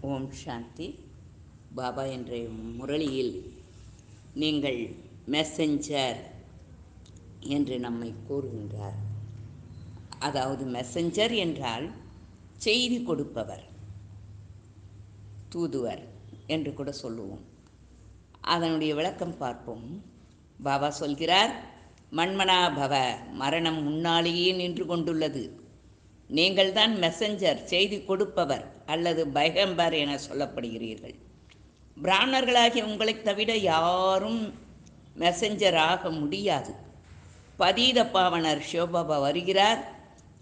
ஓம் சாந்தி. பாபா என்ற முரளியில் நீங்கள் மெசஞ்சர் என்று நம்மை கூறுகின்றார். அதாவது மெசஞ்சர் என்றால் செய்தி கொடுப்பவர் தூதுவர் என்று கூட சொல்லுவோம். அதனுடைய விளக்கம் பார்ப்போம். பாபா சொல்கிறார் மண்மனா பவ மரணம் முன்னாலேயே நின்று கொண்டுள்ளது. நீங்கள்தான் மெசஞ்சர் செய்தி கொடுப்பவர் அல்லது பைகம்பர் என சொல்லப்படுகிறீர்கள். பிராமணர்களாகிய உங்களை தவிர யாரும் மெசஞ்சர் ஆக முடியாது. பதீத பாவனர் சிவபாபா வருகிறார்.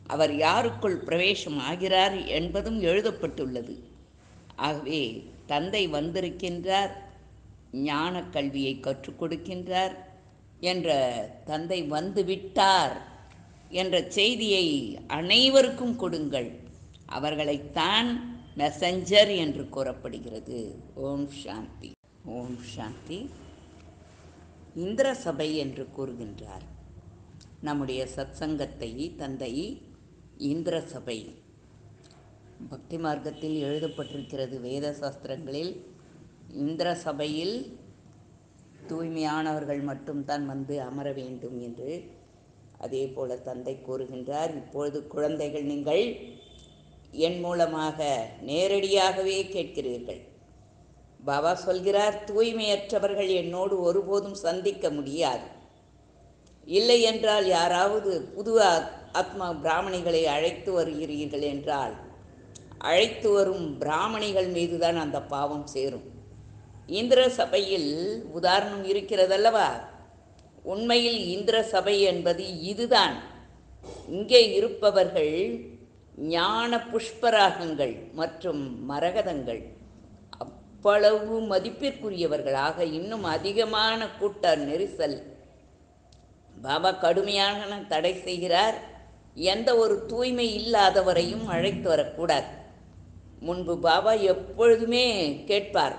அவர் யாருக்குள் பிரவேசம் ஆகிறார் என்பதும் எழுதப்பட்டுள்ளது. ஆகவே தந்தை வந்திருக்கின்றார் ஞான கல்வியை கற்றுக் கொடுக்கின்றார் என்ற தந்தை வந்துவிட்டார் என்ற செய்தியை அனைவருக்கும் கொடுங்கள். அவர்களைத்தான் மெசஞ்சர் என்று கூறப்படுகிறது. ஓம் சாந்தி. ஓம் சாந்தி. இந்திர சபை என்று கூறுகின்றார். நம்முடைய சத்சங்கத்தை தந்தை இந்திர சபை. பக்தி மார்க்கத்தில் எழுதப்பட்டிருக்கிறது வேத சாஸ்திரங்களில் இந்திர சபையில் தூய்மையானவர்கள் மட்டும்தான் வந்து அமர வேண்டும் என்று அதே போல தந்தை கூறுகின்றார் இப்பொழுது குழந்தைகள் நீங்கள் என் மூலமாக நேரடியாகவே கேட்கிறீர்கள். பாபா சொல்கிறார் தூய்மையற்றவர்கள் என்னோடு ஒருபோதும் சந்திக்க முடியாது. இல்லை என்றால் யாராவது புது ஆத்மா பிராமணிகளை அழைத்து வருகிறீர்கள் என்றால் அழைத்து வரும் பிராமணிகள் மீதுதான் அந்த பாவம் சேரும். இந்திர சபையில் உதாரணம் இருக்கிறதல்லவா? உண்மையில் இந்திர சபை என்பது இதுதான். இங்கே இருப்பவர்கள் ஞான புஷ்பராகங்கள் மற்றும் மரகதங்கள். அவ்வளவு மதிப்பிற்குரியவர்களாக இன்னும் அதிகமான கூட்ட நெரிசல். பாபா கடுமையான தடை செய்கிறார். எந்த ஒரு தூய்மை இல்லாதவரையும் அழைத்து வரக்கூடாது. முன்பு பாபா எப்பொழுதுமே கேட்பார்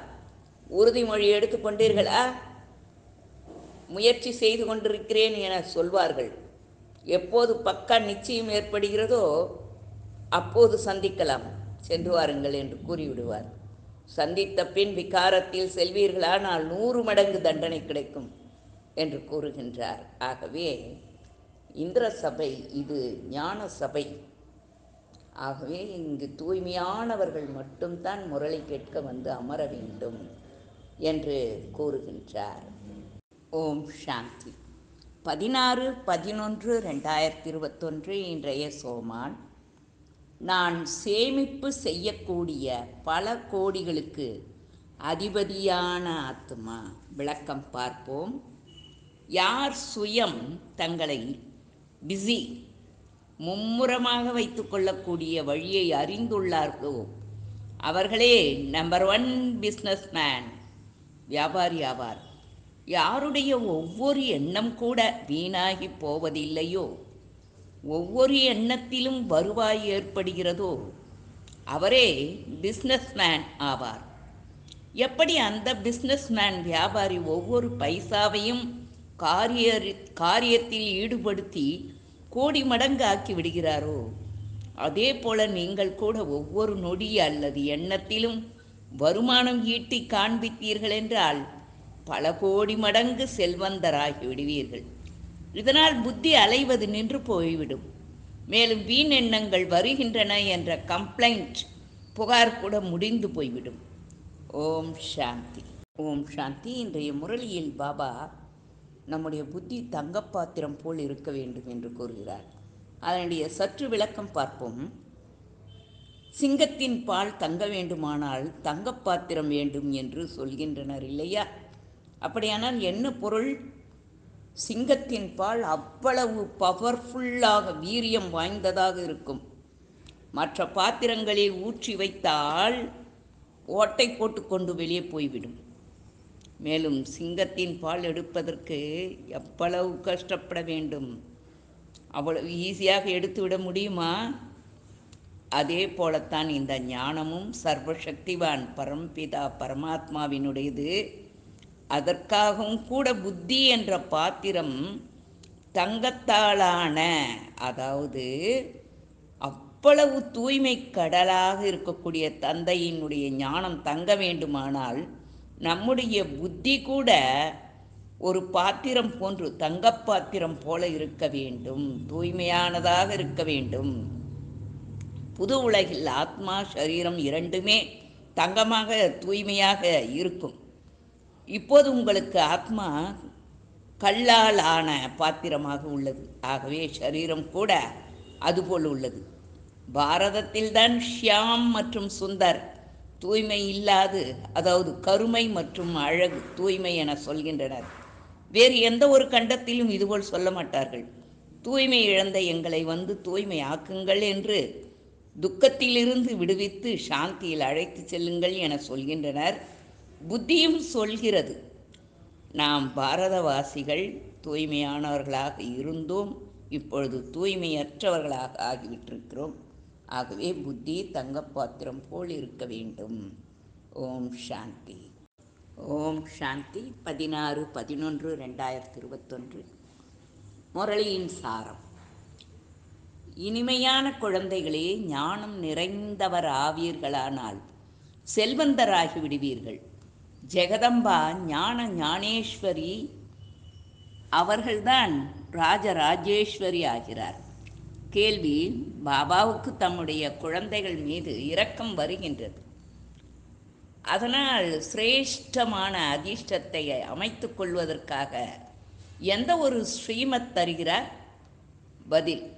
உறுதிமொழி எடுத்துக்கொண்டீர்களா முயற்சி செய்து கொண்டிருக்கிறேன் என சொல்வார்கள். எப்போது பக்கா நிச்சயம் ஏற்படுகிறதோ அப்போது சந்திக்கலாம். சென்று வாருங்கள் என்று கூறிவிடுவார். சந்தித்த பின் விகாரத்தில் செல்வீர்களானால் நூறு மடங்கு தண்டனை கிடைக்கும் என்று கூறுகின்றார். ஆகவே இந்திர சபை இது ஞான சபை. ஆகவே இங்கு தூய்மையானவர்கள் மட்டும்தான் முரளி கேட்க வந்து அமர வேண்டும் என்று கூறுகின்றார். ஓம் சாந்தி. பதினாறு பதினொன்று ரெண்டாயிரத்தி இருபத்தொன்று இன்றைய சோமான். நான் சேமிப்பு செய்யக்கூடிய பல கோடிகளுக்கு அதிபதியான ஆத்மா விளக்கம் பார்ப்போம். யார் சுயம் தங்களை பிஸி மும்முரமாக வைத்துக்கொள்ளக்கூடிய வழியை அறிந்துள்ளார்களோ அவர்களே நம்பர் ஒன் பிஸ்னஸ் மேன் வியாபாரி ஆவார். யாருடைய ஒவ்வொரு எண்ணம் கூட வீணாகி போவதில்லையோ? ஒவ்வொரு எண்ணத்திலும் வருவாய் ஏற்படுகிறதோ? அவரே பிஸ்னஸ்மேன் ஆவார். எப்படி அந்த பிஸ்னஸ்மேன் வியாபாரி ஒவ்வொரு பைசாவையும் காரிய காரியத்தில் ஈடுபடுத்தி கோடி மடங்கு ஆக்கி விடுகிறாரோ? அதே போல நீங்கள் கூட ஒவ்வொரு நொடி அல்லது எண்ணத்திலும் வருமானம் ஈட்டி காண்பித்தீர்கள் என்றால் பல கோடி மடங்கு செல்வந்தராகி விடுவீர்கள். இதனால் புத்தி அலைவது நின்று போய்விடும். மேலும் வீண் எண்ணங்கள் வருகின்றன என்ற கம்ப்ளைண்ட் புகார் கூட முடிந்து போய்விடும். ஓம் சாந்தி. ஓம் சாந்தி. இன்றைய முரளியில் பாபா நம்முடைய புத்தி தங்கப்பாத்திரம் போல் இருக்க வேண்டும் என்று கூறுகிறார். அதனுடைய சற்று விளக்கம் பார்ப்போம். சிங்கத்தின் பால் தங்க வேண்டுமானால் தங்கப்பாத்திரம் வேண்டும் என்று சொல்கின்றனர் இல்லையா? அப்படியானால் என்ன பொருள்? சிங்கத்தின் பால் அவ்வளவு பவர்ஃபுல்லாக வீரியம் வாய்ந்ததாக இருக்கும். மற்ற பாத்திரங்களில் ஊற்றி வைத்தால் ஓட்டை போட்டுக்கொண்டு வெளியே போய்விடும். மேலும் சிங்கத்தின் பால் எடுப்பதற்கு எவ்வளவு கஷ்டப்பட வேண்டும்? அவ்வளவு ஈஸியாக எடுத்துவிட முடியுமா? அதே போலத்தான் இந்த ஞானமும் சர்வசக்திவான் பரம்பிதா பரமாத்மாவினுடையது. அதற்காகவும் கூட புத்தி என்ற பாத்திரம் தங்கத்தாலான அதாவது அவ்வளவு தூய்மை கடலாக இருக்கக்கூடிய தந்தையினுடைய ஞானம் தங்க வேண்டுமானால் நம்முடைய புத்தி கூட ஒரு பாத்திரம் போன்று தங்கப் பாத்திரம் போல இருக்க வேண்டும் தூய்மையானதாக இருக்க வேண்டும். புது உலகில் ஆத்மா சரீரம் இரண்டுமே தங்கமாக தூய்மையாக இருக்கும். இப்போது உங்களுக்கு ஆத்மா கல்லால் ஆன பாத்திரமாக உள்ளது. ஆகவே சரீரம் கூட அதுபோல் உள்ளது. பாரதத்தில்தான் ஷியாம் மற்றும் சுந்தர் தூய்மை இல்லாது அதாவது கருமை மற்றும் அழகு தூய்மை என சொல்கின்றனர். வேறு எந்த ஒரு கண்டத்திலும் இதுபோல் சொல்ல மாட்டார்கள். தூய்மை இழந்த எங்களை வந்து தூய்மை ஆக்குங்கள் என்று துக்கத்திலிருந்து விடுவித்து சாந்தியில் அழைத்து செல்லுங்கள் என சொல்கின்றனர். புத்தியும் சொல்கிறது. நாம் பாரதவாசிகள் தூய்மையானவர்களாக இருந்தோம். இப்பொழுது தூய்மையற்றவர்களாக ஆகிவிட்டிருக்கிறோம். ஆகவே புத்தி தங்கப்பாத்திரம் போல் இருக்க வேண்டும். ஓம் சாந்தி. ஓம் சாந்தி. பதினாறு பதினொன்று ரெண்டாயிரத்தி இருபத்தொன்று. முரளியின் சாரம். இனிமையான குழந்தைகளே ஞானம் நிறைந்தவர் ஆவீர்களானால் செல்வந்தராகி விடுவீர்கள். ஜெகதம்பா ஞான ஞானேஸ்வரி அவர்கள்தான் ராஜராஜேஸ்வரி ஆகிறார். கேள்வி பாபாவுக்கு தம்முடைய குழந்தைகள் மீது இரக்கம் வருகின்றது. அதனால் சிரேஷ்டமான அதிர்ஷ்டத்தை அமைத்து கொள்வதற்காக எந்த ஒரு ஸ்ரீமத் தருகிறார்? பதில்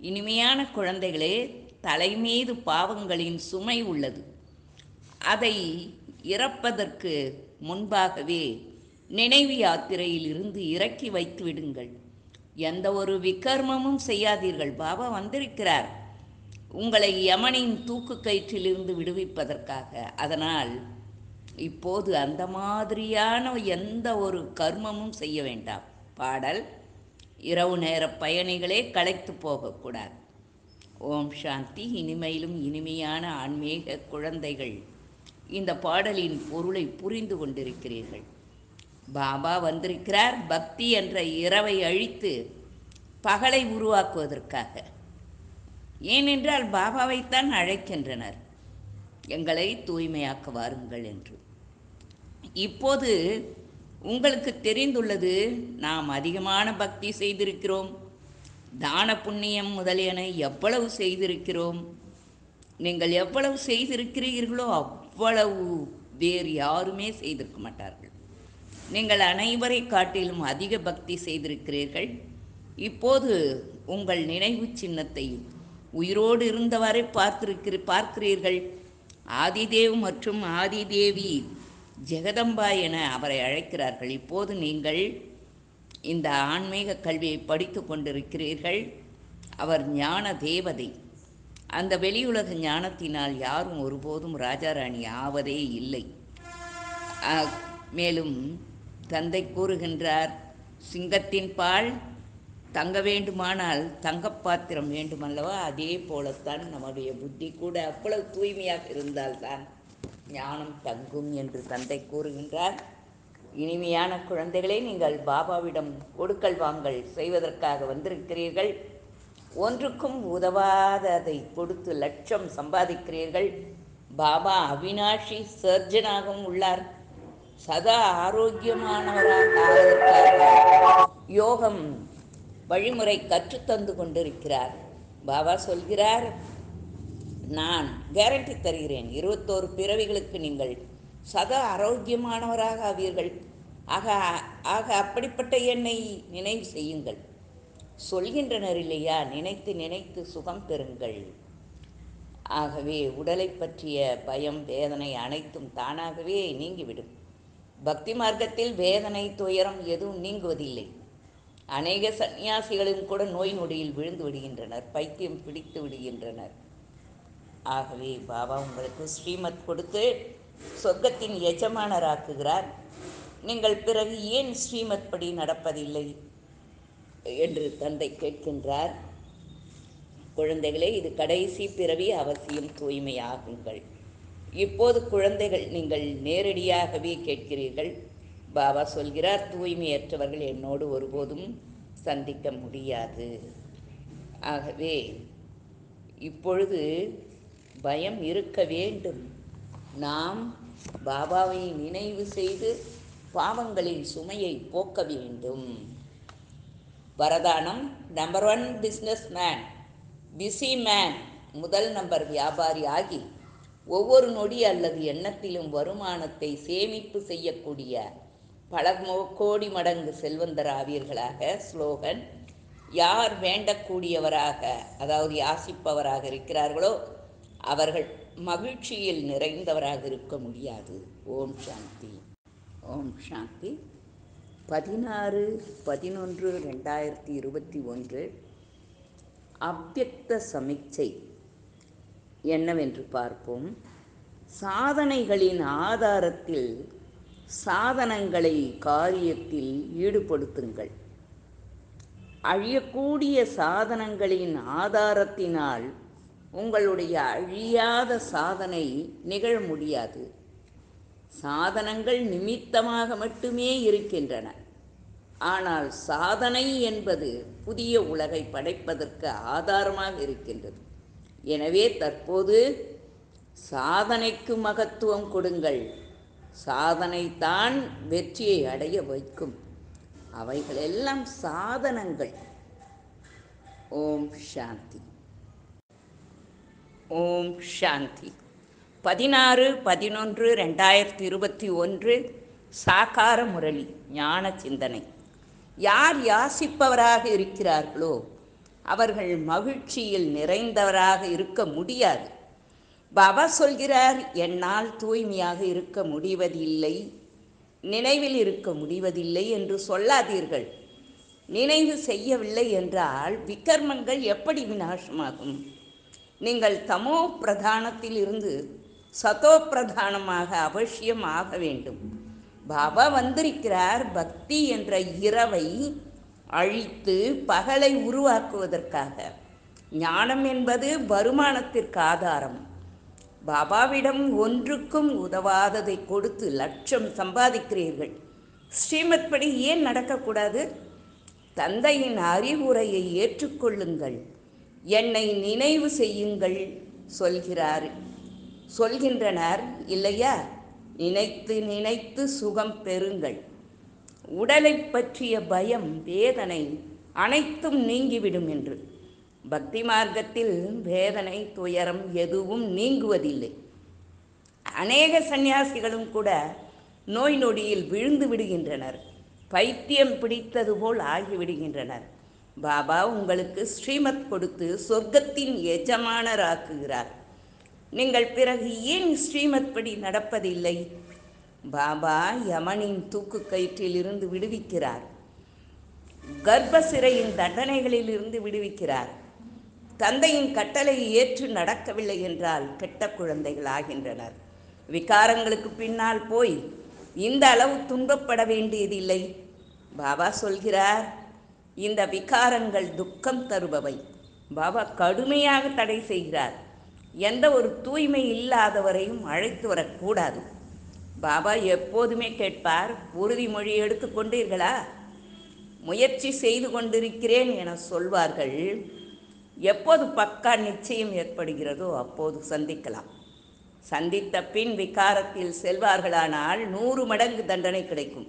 இனிமையான குழந்தைகளே தலைமீது பாவங்களின் சுமை உள்ளது. அதை இறப்பதற்கு முன்பாகவே நினைவு யாத்திரையில் இருந்து இறக்கி வைத்து விடுங்கள். எந்த ஒரு விக்கர்மமும் செய்யாதீர்கள். பாபா வந்திருக்கிறார். உங்களை யமனின் தூக்கு கயிற்றிலிருந்து விடுவிப்பதற்காக. அதனால் இப்போது அந்த மாதிரியான எந்த ஒரு கர்மமும் செய்ய வேண்டாம். பாடல் இரவு நேர பயணிகளே களைத்து போகக்கூடாது. ஓம் சாந்தி. இனிமையிலும் இனிமையான ஆன்மீக குழந்தைகள். இந்த பாடலின் பொருளை புரிந்து கொண்டிருக்கிறீர்கள். பாபா வந்திருக்கிறார் பக்தி என்ற இரவை அழித்து பகலை உருவாக்குவதற்காக. ஏனென்றால் பாபாவைத்தான் அழைக்கின்றனர். எங்களை தூய்மையாக்க வாருங்கள் என்று. இப்போது உங்களுக்கு தெரிந்துள்ளது நாம் அதிகமான பக்தி செய்திருக்கிறோம். தான புண்ணியம் முதலியன எவ்வளவு செய்திருக்கிறோம். நீங்கள் எவ்வளவு செய்திருக்கிறீர்களோ அவ்வளவு வேறு யாருமே செய்திருக்க மாட்டார்கள். நீங்கள் அனைவரை காட்டிலும் அதிக பக்தி செய்திருக்கிறீர்கள். இப்போது உங்கள் நினைவு சின்னத்தை உயிரோடு இருந்தவரை பார்த்திருக்கிற பார்க்கிறீர்கள். ஆதிதேவ் மற்றும் ஆதிதேவி ஜெகதம்பா என அவரை அழைக்கிறார்கள். இப்போது நீங்கள் இந்த ஆன்மீக கல்வியை படித்து கொண்டிருக்கிறீர்கள். அவர் ஞான தேவதை அந்த வெளியுலக ஞானத்தினால் யாரும் ஒருபோதும் ராஜாராணி ஆவதே இல்லை. மேலும் தந்தை கூறுகின்றார் சிங்கத்தின் பால் தங்க வேண்டுமானால் தங்கப்பாத்திரம் வேண்டுமல்லவா? அதே போலத்தான் நம்முடைய புத்தி கூட அவ்வளவு தூய்மையாக இருந்தால்தான் ஞானம் தங்கும் என்று தந்தை கூறுகின்றார். இனிமையான குழந்தைகளே நீங்கள் பாபாவிடம் கொடுக்கல் வாங்கல் செய்வதற்காக வந்திருக்கிறீர்கள். ஒன்றுக்கும் உதவாததை கொடுத்து லட்சம் சம்பாதிக்கிறீர்கள். பாபா அவினாஷி சர்ஜனாகவும் உள்ளார். சதா ஆரோக்கியமானவராக ஆவதற்காக யோகம் வழிமுறை கற்றுத்தந்து கொண்டிருக்கிறார். பாபா சொல்கிறார் நான் கேரண்டி தருகிறேன். இருபத்தோரு பிறவிகளுக்கு நீங்கள் சதா ஆரோக்கியமானவராக ஆவீர்கள். ஆக ஆக அப்படிப்பட்ட என்னை நினைவு செய்யுங்கள். சொல்கின்றனர் இல்லையா? நினைத்து நினைத்து சுகம் பெறுங்கள். ஆகவே உடலை பற்றிய பயம் வேதனை அனைத்தும் தானாகவே நீங்கிவிடும். பக்தி மார்க்கத்தில் வேதனை துயரம் எதுவும் நீங்குவதில்லை. அநேக சந்நியாசிகளும் கூட நோய் நொடியில் விழுந்து விடுகின்றனர் பைத்தியம் பிடித்து விடுகின்றனர். ஆகவே பாபா உங்களுக்கு ஸ்ரீமத் கொடுத்து சொர்க்கத்தின் எஜமானராக்குகிறார். நீங்கள் பிறகு ஏன் ஸ்ரீமத் படி நடப்பதில்லை? என்று தந்தை கேட்கின்றார். குழந்தைகளே இது கடைசி பிறவி அவசியம் தூய்மையாகுங்கள். இப்போது குழந்தைகள் நீங்கள் நேரடியாகவே கேட்கிறீர்கள். பாபா சொல்கிறார் தூய்மையற்றவர்கள் என்னோடு ஒருபோதும் சந்திக்க முடியாது. ஆகவே இப்பொழுது பயம் இருக்க வேண்டும். நாம் பாபாவை நினைவு செய்து பாவங்களின் சுமையை போக்க வேண்டும். வரதானம் number one business man busy man முதல் நம்பர் வியாபாரி ஆகி ஒவ்வொரு நொடி அல்லது எண்ணத்திலும் வருமானத்தை சேமிப்பு செய்யக்கூடிய பல மோ- கோடி மடங்கு செல்வந்தர் ஆவீர்களாக ஸ்லோகன். யார் வேண்டக்கூடியவராக அதாவது யாசிப்பவராக இருக்கிறார்களோ அவர்கள் மகிழ்ச்சியில் நிறைந்தவராக இருக்க முடியாது. ஓம் சாந்தி. ஓம் சாந்தி. பதினாறு பதினொன்று ரெண்டாயிரத்தி இருபத்தி ஒன்று அவ்வக்த சமிச்சை என்னவென்று பார்ப்போம். சாதனைகளின் ஆதாரத்தில் சாதனங்களை காரியத்தில் ஈடுபடுத்துங்கள். அழியக்கூடிய சாதனங்களின் ஆதாரத்தினால் உங்களுடைய அழியாத சாதனை நிகழ முடியாது. சாதனங்கள் நிமித்தமாக மட்டுமே இருக்கின்றன. ஆனால் சாதனை என்பது புதிய உலகை படைப்பதற்கு ஆதாரமாக இருக்கின்றது. எனவே தற்போது சாதனைக்கு மகத்துவம் கொடுங்கள். சாதனை தான் வெற்றியை அடைய வைக்கும். அவைகளெல்லாம் சாதனங்கள். ஓம் சாந்தி. ஓம் சாந்தி. பதினாறு பதினொன்று ரெண்டாயிரத்தி இருபத்தி ஒன்று சாகார முரளி ஞான சிந்தனை. யார் யாசிப்பவராக இருக்கிறார்களோ அவர்கள் மகிழ்ச்சியில் நிறைந்தவராக இருக்க முடியாது. பாபா சொல்கிறார் என்னால் தூய்மையாக இருக்க முடிவதில்லை நினைவில் இருக்க முடிவதில்லை என்று சொல்லாதீர்கள். நினைவு செய்யவில்லை என்றால் விக்கர்மங்கள் எப்படி விநாசமாகும்? நீங்கள் தமோ பிரதானத்தில் இருந்து சதோ பிரதானமாக அவசியம் ஆக வேண்டும். பாபா வந்திருக்கிறார் பக்தி என்ற இரவை அழித்து பகலை உருவாக்குவதற்காக. ஞானம் என்பது வருமானத்திற்கு ஆதாரம். பாபாவிடம் ஒன்றுக்கும் உதவாததை கொடுத்து லட்சம் சம்பாதிக்கிறீர்கள். ஸ்ரீமத் படி ஏன் நடக்கக்கூடாது? தந்தையின் அறிவுரையை ஏற்றுக்கொள்ளுங்கள். என்னை நினைவு செய்யுங்கள் சொல்கிறார். சொல்கின்றனர் இல்லையா? நினைத்து நினைத்து சுகம் பெறுங்கள். உடலை பற்றிய பயம் வேதனை அனைத்தும் நீங்கிவிடும் என்று. பக்தி மார்க்கத்தில் வேதனை துயரம் எதுவும் நீங்குவதில்லை. அநேக சந்நியாசிகளும் கூட நோய் நொடியில் விழுந்து விடுகின்றனர். பைத்தியம் பிடித்தது போல் ஆகிவிடுகின்றனர். பாபா உங்களுக்கு ஸ்ரீமத் கொடுத்து சொர்க்கத்தின் எஜமானராக்குகிறார். நீங்கள் பிறகு ஏன் ஸ்ரீமத் படி நடப்பதில்லை? பாபா யமனின் தூக்கு கயிற்றில் இருந்து விடுவிக்கிறார். கர்ப்ப சிறையின் தண்டனைகளில் இருந்து விடுவிக்கிறார். தந்தையின் கட்டளையை ஏற்று நடக்கவில்லை என்றால் கெட்ட குழந்தைகள் ஆகின்றனர். விகாரங்களுக்கு பின்னால் போய் இந்த அளவு துன்பப்பட வேண்டியதில்லை. பாபா சொல்கிறார் இந்த விகாரங்கள் துக்கம் தருபவை. பாபா கடுமையாக தடை செய்கிறார். எந்த ஒரு தூய்மை இல்லாதவரையும் அழைத்து வரக்கூடாது. பாபா எப்போதுமே கேட்பார் உறுதிமொழி எடுத்துக்கொண்டீர்களா முயற்சி செய்து கொண்டிருக்கிறேன் என சொல்வார்கள். எப்போது பக்கா நிச்சயம் ஏற்படுகிறதோ அப்போது சந்திக்கலாம். சந்தித்த பின் விகாரத்தில் செல்வார்களானால் நூறு மடங்கு தண்டனை கிடைக்கும்.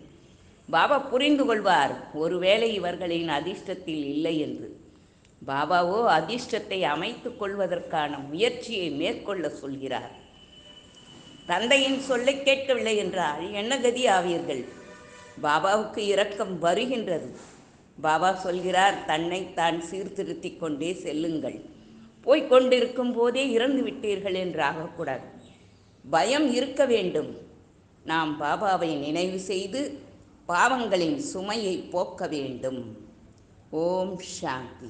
பாபா புரிந்து கொள்வார் ஒருவேளை இவர்களின் அதிர்ஷ்டத்தில் இல்லை என்று. பாபாவோ அதிர்ஷ்டத்தை அமைத்துக் கொள்வதற்கான முயற்சியை மேற்கொள்ள சொல்கிறார். தந்தையின் சொல்லை கேட்கவில்லை என்றால் என்ன கதி ஆவீர்கள்? பாபாவுக்கு இரக்கம் வருகின்றது. பாபா சொல்கிறார் தன்னை தான் சீர்திருத்திக் கொண்டே செல்லுங்கள். போய்கொண்டிருக்கும் போதே இறந்து விட்டீர்கள் என்று ஆகக்கூடாது பயம் இருக்க வேண்டும். நாம் பாபாவை நினைவு செய்து பாவங்களின் சுமையை போக்க வேண்டும். ஓம் சாந்தி.